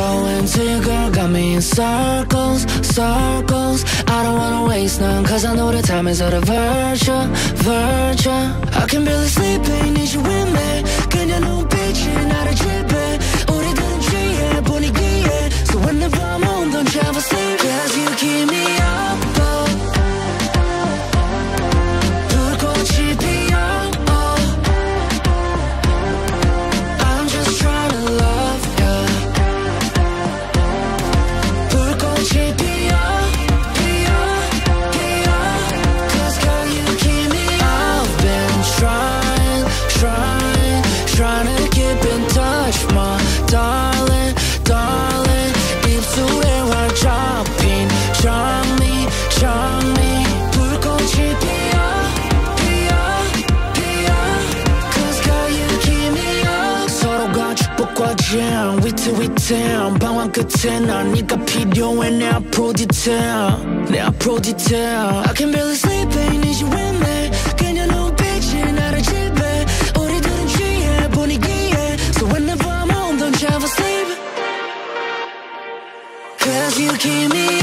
So into you, girl, got me in circles, circles. I don't wanna waste none, cause I know the time is of the virtue, virtue. I can barely sleep, ain't need you 축복과 잼, 위트 위트. 방황 끝에 난 네가 필요해 내 앞으로 디테일, 내 앞으로 디테일. I can barely sleep, ain't need you with me. 그냥 눈빛이 나를 지배. 우리들은 취해 분위기에. So whenever I'm home, don't you ever sleep. Cause you keep me